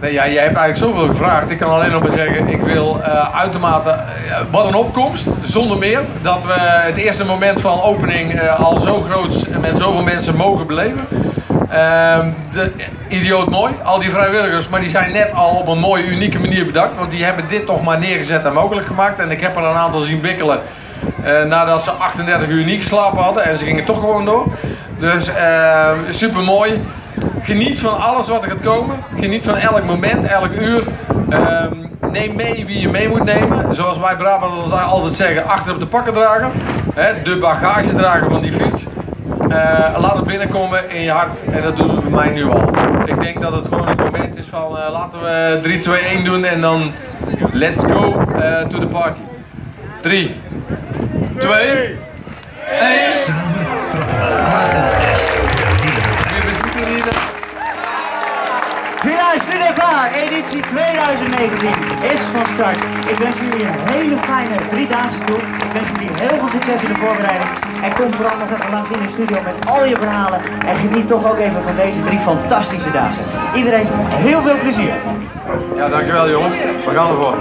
Nee, ja, jij hebt eigenlijk zoveel gevraagd. Ik kan alleen nog maar zeggen, ik wil uh, uitermate... Uh, wat een opkomst, zonder meer. Dat we het eerste moment van opening uh, al zo groot met zoveel mensen mogen beleven. Ehm, de, idioot mooi, al die vrijwilligers, maar die zijn net al op een mooie, unieke manier bedankt. Want die hebben dit toch maar neergezet en mogelijk gemaakt. En ik heb er een aantal zien wikkelen nadat ze 38 uur niet geslapen hadden. En ze gingen toch gewoon door. Dus ehm, super mooi. Geniet van alles wat er gaat komen. Geniet van elk moment, elk uur. Ehm, neem mee wie je mee moet nemen. Zoals wij Brabanders altijd zeggen, achter op de pakken dragen. Hè, de bagage dragen van die fiets. Uh, laat het binnenkomen in je hart. En dat doen we bij mij nu al. Ik denk dat het gewoon een moment is van uh, laten we 3, 2, 1 doen en dan let's go uh, to the party. 3, 2, 1. Village du Départ, editie 2019 is van start. Ik wens jullie een hele fijne drie dagen toe. Ik wens jullie heel veel succes in de voorbereiding. En kom vooral nog even langs in de studio met al je verhalen. En geniet toch ook even van deze drie fantastische dagen. Iedereen heel veel plezier. Ja, dankjewel jongens. We gaan ervoor.